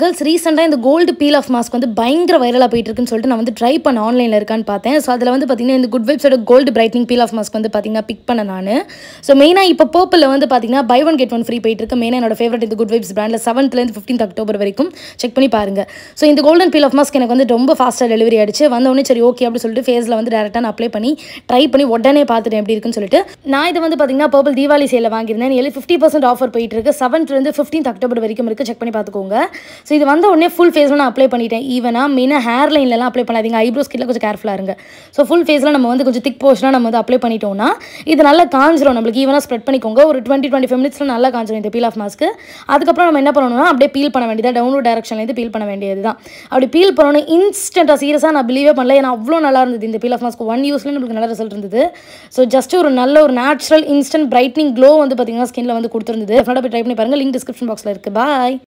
Girls ரீசெண்டாக இந்த gold peel off mask வந்து பயங்கர வைரலாக போயிட்டு இருக்குன்னு சொல்லிட்டு நான் வந்து ட்ரை பண்ண ஆன்லைனில் இருக்கான்னு பார்த்தேன். ஸோ அதில் வந்து பார்த்தீங்கன்னா இந்த good வைப்ஸோட gold brightening peel off mask வந்து பார்த்தீங்கன்னா பிக் பண்ண நான். ஸோ மெயினாக இப்போ பர்ப்பில் வந்து பார்த்தீங்கன்னா buy one get one free போயிட்டு இருக்கு மெயினாக என்னோட ஃபேவரட் இந்த குட் வைப்ஸ் பிராண்டில் செவன்த்லேருந்து ஃபிஃப்டீன்த் அக்டோபர் வரைக்கும் செக் பண்ணி பாருங்க. ஸோ இந்த கோல்டன் பீல் ஆஃப் மாஸ்க் எனக்கு வந்து ரொம்ப ஃபாஸ்ட்டாக டெலிவரி ஆயிடுச்சு. வந்தவொடனே சரி ஓகே அப்படின்னு சொல்லிட்டு ஃபேஸில் வந்து டேரெக்டாக நான் அப்ளை பண்ணி ட்ரை பண்ணி உடனே பார்த்துட்டேன் எப்படி இருக்குன்னு சொல்லிட்டு. நான் இது வந்து பார்த்தீங்கன்னா பர்பிள் தீபாவளி சேலில் வாங்கியிருந்தேன். நியர்லி ஃபிஃப்டி பர்சன்ட் ஆஃபர் போயிட்டு இருக்கு செவன்த்லேருந்து ஃபிஃப்டீன்த் அக்டோபர் வரைக்கும் இருக்குது செக் பண்ணி பார்த்துக்கோங்க. ஸோ இது வந்த உடனே ஃபுல் ஃபேஸில் நான் அப்ளை பண்ணிட்டேன். ஈவனாக மெயினாக ஹேர் லைன்லலாம் அப்ளை பண்ணாதீங்க. ஐப்ரோஸ் கிட்ட கொஞ்சம் கேர்ஃபுல்லாக இருங்க. ஸோ ஃபுல் ஃபேஸில் நம்ம வந்து கொஞ்சம் திக் போர்ஷனாக நம்ம வந்து அப்ளை பண்ணிட்டோம்னா இது நல்லா காஞ்சிரும். நம்மளுக்கு ஈவனாக ஸ்ப்ரெட் பண்ணிக்கோங்க. ஒரு டுவெண்ட்டி டுவெண்ட்டி ஃபைவ் மினிட்ஸில் நல்லா காஞ்சிரும் இந்த பீல் ஆஃப் மாஸ்க்கு அதுக்கப்புறம் நம்ம என்ன பண்ணணும்னா அப்படியே பீல் பண்ண வேண்டியது டவுன்லோட் டேரக்ஷன்லேருந்து பீல் பண்ண வேண்டியது தான் அப்படி பீல் பண்ணணும் இன்ஸ்டண்ட்டாக சீரியஸாக நான் பிலீவே பண்ணல. ஏன்னா அவ்வளோ நல்லா இருந்தது இந்த பீல் ஆஃப் மாஸ்க் ஒன் யூஸ்ல நம்மளுக்கு நல்ல ரிசல்ட் இருந்தது. ஸோ ஜஸ்ட் ஒரு நல்ல ஒரு நேச்சுரல் இன்ஸ்டன்ட் பிரைட்னிங் க்ளோ வந்து பார்த்தீங்கன்னா ஸ்கின்ல வந்து கொடுத்துருந்தது. டெஃபினட்டாக போய் ட்ரை பண்ணி பாருங்க. லிங்க் டிஸ்கிரிப்ஷன் பாக்ஸில் இருக்குது பாய்